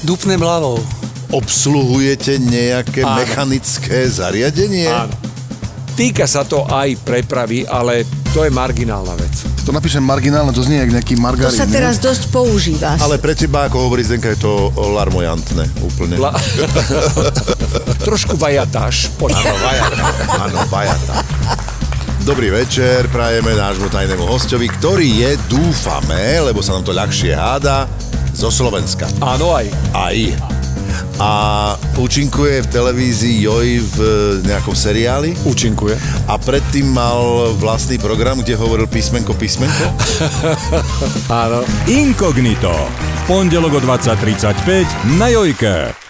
Dupnem hlavou. Obsluhujete nejaké Áno. mechanické zariadenie? Áno. Týka sa to aj prepravy, ale to je marginálna vec. To napíšem marginálne, to znie jak nejaký To margarín. sa nie? teraz dosť používa. Ale pre teba, ako hovorí Zdenka, je to larmojantné úplne. La... Trošku vajatáš. Áno, vajata. Áno, vajata. Dobrý večer, prajeme nášmu tajnému hostovi, ktorý je, dúfame, lebo sa nám to ľahšie háda, zo Slovenska. Áno aj. Aj. A účinkuje v televízii Joj v nejakom seriáli Účinkuje. a predtým mal vlastný program, kde hovoril písmenko, písmenko. Áno. Inkognito. V pondelok o 20.35 na Jojke.